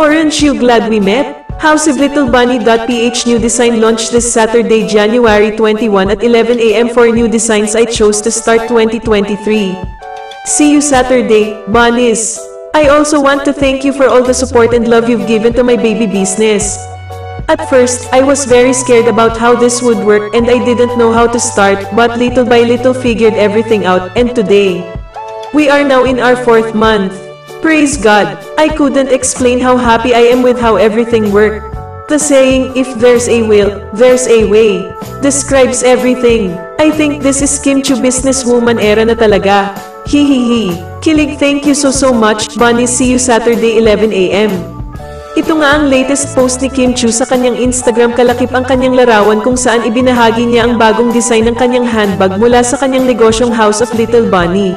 Orange you glad we met? House of Little Bunny.ph new design launched this Saturday, January 21 at 11 a.m. for new designs I chose to start 2023. See you Saturday, Bunnies! I also want to thank you for all the support and love you've given to my baby business. At first, I was very scared about how this would work and I didn't know how to start, but little by little figured everything out, and today, we are now in our fourth month. Praise God! I couldn't explain how happy I am with how everything worked. The saying, if there's a will, there's a way, describes everything. I think this is Kim Chu businesswoman era na talaga. Hihihi. Kilig thank you so so much, Bunny see you Saturday 11 a.m. Ito nga ang latest post ni Kim Chu sa kanyang Instagram kalakip ang kanyang larawan kung saan ibinahagi niya ang bagong design ng kanyang handbag mula sa kanyang negosyong House of Little Bunny.